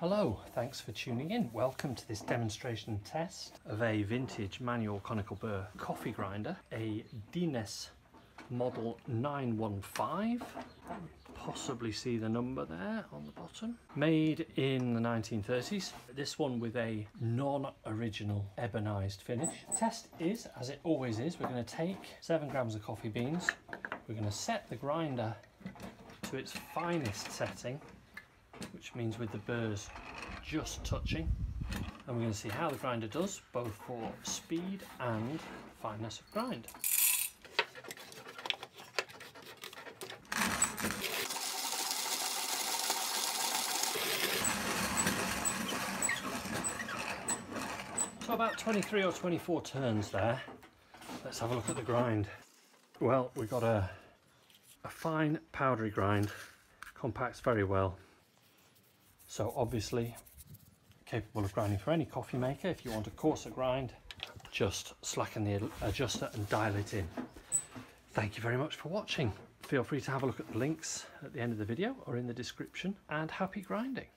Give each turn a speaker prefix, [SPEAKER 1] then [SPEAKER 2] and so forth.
[SPEAKER 1] Hello, thanks for tuning in. Welcome to this demonstration test of a vintage manual conical burr coffee grinder, a Dienes model 915. Possibly see the number there on the bottom. Made in the 1930s. This one with a non-original ebonized finish. Test is, as it always is, we're going to take seven grams of coffee beans. We're going to set the grinder to its finest setting which means with the burrs just touching. And we're going to see how the grinder does, both for speed and fineness of grind. So about 23 or 24 turns there. Let's have a look at the grind. Well, we've got a, a fine powdery grind, compacts very well, so obviously capable of grinding for any coffee maker. If you want a coarser grind, just slacken the adjuster and dial it in. Thank you very much for watching. Feel free to have a look at the links at the end of the video or in the description and happy grinding.